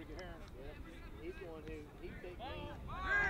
Ricky Heron. Yeah, he's the one who he picked me.